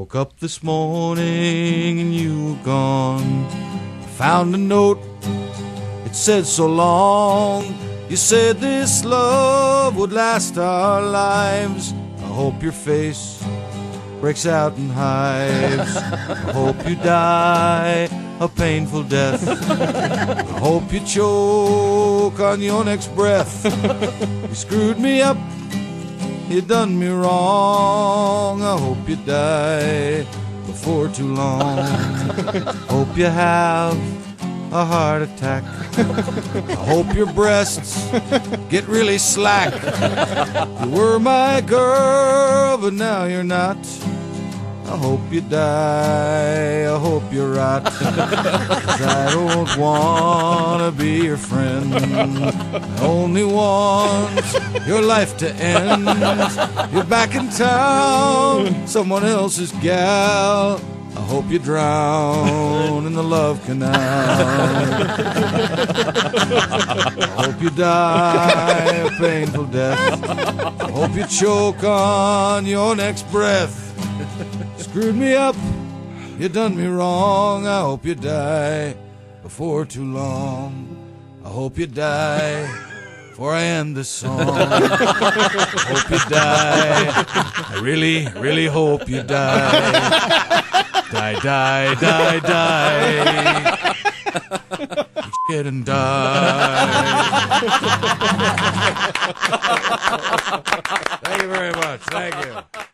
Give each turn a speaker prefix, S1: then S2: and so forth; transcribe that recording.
S1: Woke up this morning and you were gone. Found a note, it said so long. You said this love would last our lives. I hope your face breaks out in hives. I hope you die a painful death. I hope you choke on your next breath. You screwed me up, you done me wrong. I hope you die before too long. Hope you have a heart attack. I hope your breasts get really slack. You were my girl, but now you're not. I hope you die. I hope you rot. I don't wanna be your friend. I only want your life to end. You're back in town, someone else's gal. I hope you drown in the love canal. I hope you die a painful death. I hope you choke on your next breath. Screwed me up, you done me wrong. I hope you die before too long. I hope you die before I end this song. I hope you die. I really, really hope you die. Die, die, die, die. Get and die. Thank you very much. Thank you.